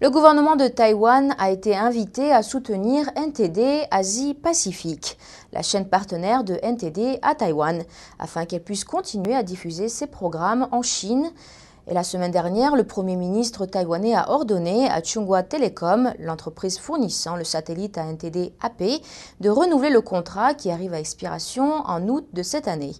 Le gouvernement de Taïwan a été invité à soutenir NTD Asie-Pacifique, la chaîne partenaire de NTD à Taïwan, afin qu'elle puisse continuer à diffuser ses programmes en Chine. Et la semaine dernière, le Premier ministre taïwanais a ordonné à Chunghwa Telecom, l'entreprise fournissant le satellite à NTD AP, de renouveler le contrat qui arrive à expiration en août de cette année.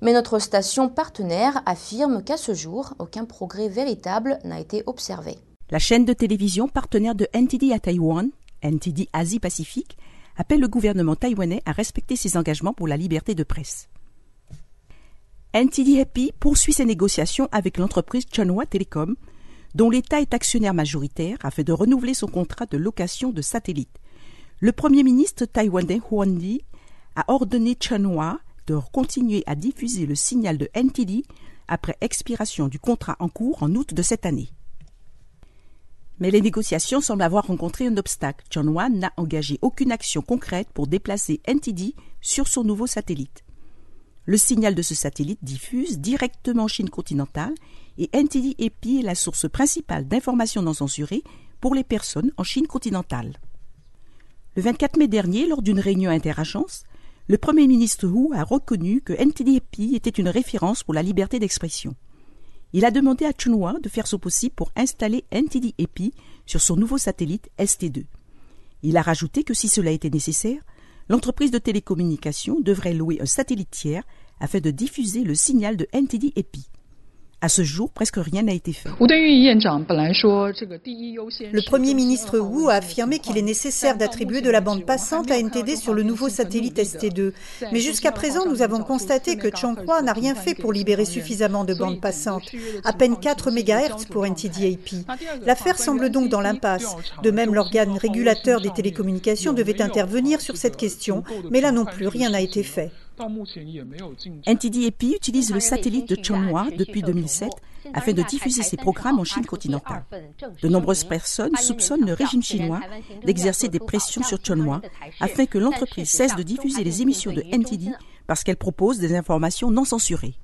Mais notre station partenaire affirme qu'à ce jour, aucun progrès véritable n'a été observé. La chaîne de télévision partenaire de NTD à Taïwan, NTD Asie-Pacifique, appelle le gouvernement taïwanais à respecter ses engagements pour la liberté de presse. NTD Happy poursuit ses négociations avec l'entreprise Chunhua Telecom, dont l'État est actionnaire majoritaire afin de renouveler son contrat de location de satellites. Le Premier ministre taïwanais Huan Li a ordonné Chunhua de continuer à diffuser le signal de NTD après expiration du contrat en cours en août de cette année. Mais les négociations semblent avoir rencontré un obstacle. John Wan n'a engagé aucune action concrète pour déplacer NTD sur son nouveau satellite. Le signal de ce satellite diffuse directement en Chine continentale et NTD EPI est la source principale d'informations non censurées pour les personnes en Chine continentale. Le 24 mai dernier, lors d'une réunion interagence, le Premier ministre Hu a reconnu que NTD EPI était une référence pour la liberté d'expression il a demandé à Chunhua de faire son possible pour installer NTD-EPI sur son nouveau satellite ST2. Il a rajouté que si cela était nécessaire, l'entreprise de télécommunications devrait louer un satellite tiers afin de diffuser le signal de NTD-EPI. À ce jour, presque rien n'a été fait. Le Premier ministre Wu a affirmé qu'il est nécessaire d'attribuer de la bande passante à NTD sur le nouveau satellite ST2. Mais jusqu'à présent, nous avons constaté que Changhua n'a rien fait pour libérer suffisamment de bandes passantes, à peine 4 MHz pour NTD-AP. L'affaire semble donc dans l'impasse. De même, l'organe régulateur des télécommunications devait intervenir sur cette question, mais là non plus, rien n'a été fait. NTD-EPI utilise le satellite de Chonghua depuis 2007 afin de diffuser ses programmes en Chine continentale. De nombreuses personnes soupçonnent le régime chinois d'exercer des pressions sur Chonghua afin que l'entreprise cesse de diffuser les émissions de NTD parce qu'elle propose des informations non censurées.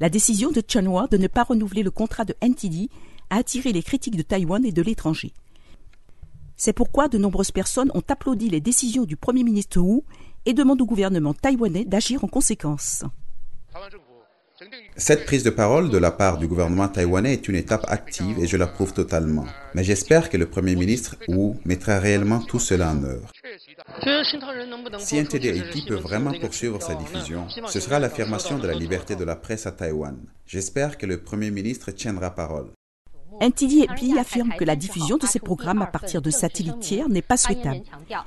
La décision de Chonghua de ne pas renouveler le contrat de NTD a attiré les critiques de Taïwan et de l'étranger. C'est pourquoi de nombreuses personnes ont applaudi les décisions du Premier ministre Wu et demande au gouvernement taïwanais d'agir en conséquence. Cette prise de parole de la part du gouvernement taïwanais est une étape active et je l'approuve totalement. Mais j'espère que le Premier ministre Wu mettra réellement tout cela en œuvre. Si NTD peut vraiment poursuivre sa diffusion, ce sera l'affirmation de la liberté de la presse à Taïwan. J'espère que le Premier ministre tiendra parole. NTD affirme que la diffusion de ces programmes à partir de satellites tiers n'est pas souhaitable.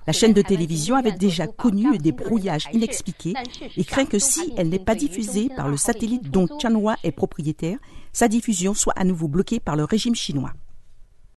La chaîne de télévision avait déjà connu des brouillages inexpliqués et craint que si elle n'est pas diffusée par le satellite dont Chanhua est propriétaire, sa diffusion soit à nouveau bloquée par le régime chinois.